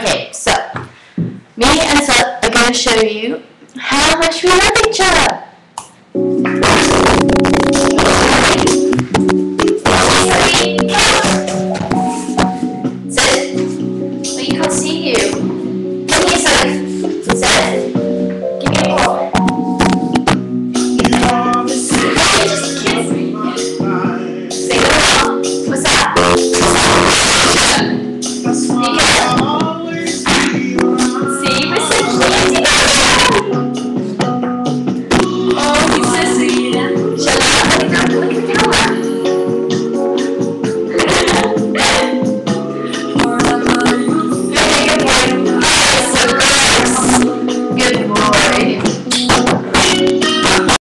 Okay, so me and Seth are going to show you how much we other. Thank you.